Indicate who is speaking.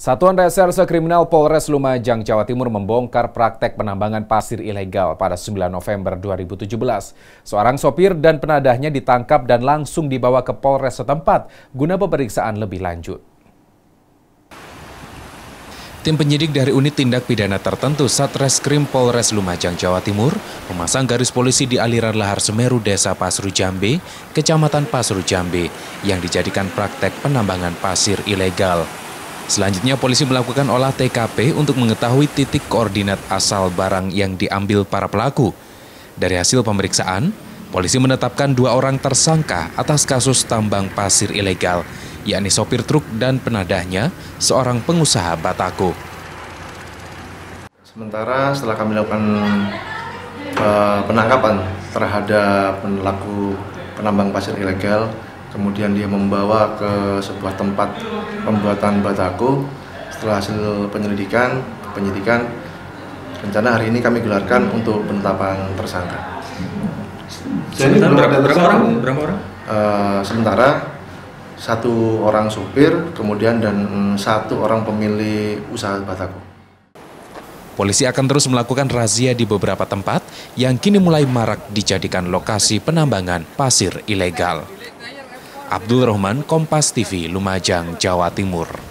Speaker 1: Satuan Reserse Kriminal Polres Lumajang, Jawa Timur membongkar praktek penambangan pasir ilegal pada 9 November 2017. Seorang sopir dan penadahnya ditangkap dan langsung dibawa ke Polres setempat guna pemeriksaan lebih lanjut.
Speaker 2: Tim penyidik dari unit tindak pidana tertentu Satreskrim Polres Lumajang, Jawa Timur memasang garis polisi di aliran lahar Semeru Desa Pasru Jambe, Kecamatan Pasru Jambe, yang dijadikan praktek penambangan pasir ilegal. Selanjutnya polisi melakukan olah TKP untuk mengetahui titik koordinat asal barang yang diambil para pelaku. Dari hasil pemeriksaan, polisi menetapkan dua orang tersangka atas kasus tambang pasir ilegal, yakni sopir truk dan penadahnya, seorang pengusaha Batako.
Speaker 3: Sementara setelah kami lakukan uh, penangkapan terhadap pelaku penambang pasir ilegal, kemudian dia membawa ke sebuah tempat pembuatan batako setelah hasil penyelidikan penyidikan rencana hari ini kami gelarkan untuk penetapan tersangka.
Speaker 4: Jadi berapa, berapa orang? berapa orang?
Speaker 3: uh, sementara satu orang supir kemudian dan satu orang pemilik usaha batako
Speaker 2: Polisi akan terus melakukan razia di beberapa tempat yang kini mulai marak dijadikan lokasi penambangan pasir ilegal. Abdul Rahman, Kompas TV, Lumajang, Jawa Timur.